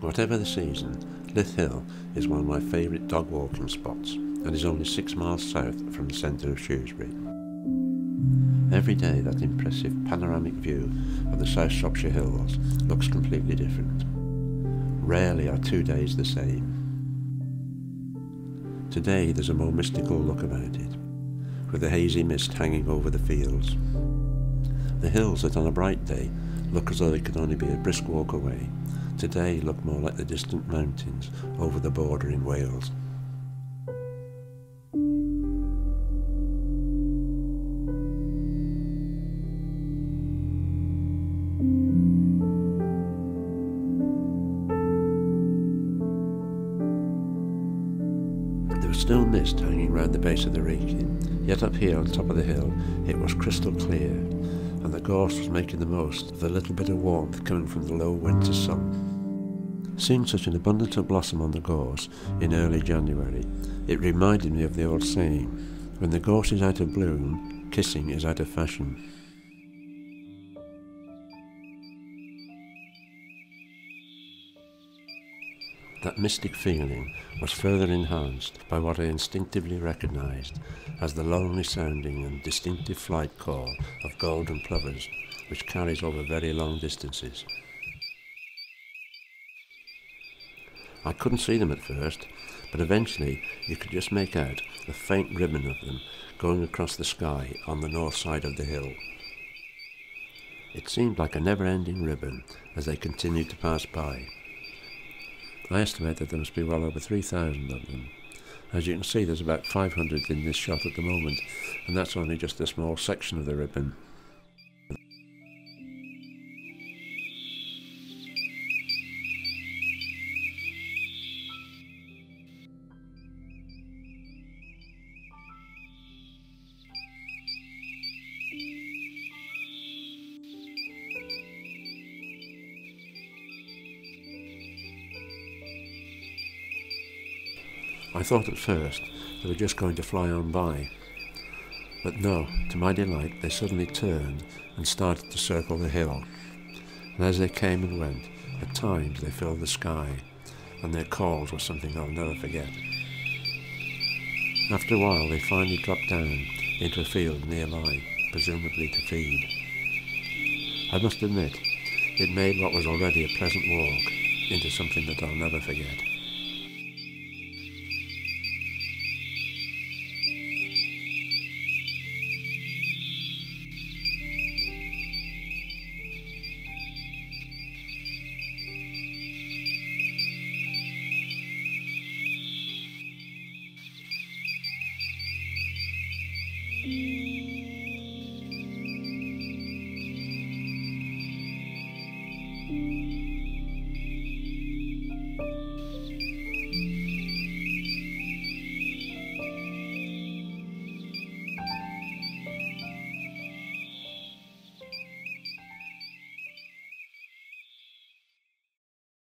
Whatever the season, Lyth Hill is one of my favourite dog walking spots and is only six miles south from the centre of Shrewsbury. Every day that impressive panoramic view of the South Shropshire Hills looks completely different. Rarely are two days the same. Today there's a more mystical look about it, with the hazy mist hanging over the fields. The hills that on a bright day look as though they could only be a brisk walk away, today look more like the distant mountains over the border in Wales. There was still mist hanging round the base of the Wrekin, yet up here on top of the hill it was crystal clear, and the gorse was making the most of the little bit of warmth coming from the low winter sun. Seeing such an abundance of blossom on the gorse in early January, it reminded me of the old saying, when the gorse is out of bloom, kissing is out of fashion. That mystic feeling was further enhanced by what I instinctively recognised as the lonely sounding and distinctive flight call of golden plovers, which carries over very long distances. I couldn't see them at first, but eventually you could just make out the faint ribbon of them going across the sky on the north side of the hill. It seemed like a never-ending ribbon as they continued to pass by. I estimate that there must be well over 3,000 of them. As you can see, there's about 500 in this shot at the moment, and that's only just a small section of the ribbon. I thought at first they were just going to fly on by. But no, to my delight, they suddenly turned and started to circle the hill. And as they came and went, at times they filled the sky, and their calls were something I'll never forget. After a while, they finally dropped down into a field nearby, presumably to feed. I must admit, it made what was already a pleasant walk into something that I'll never forget.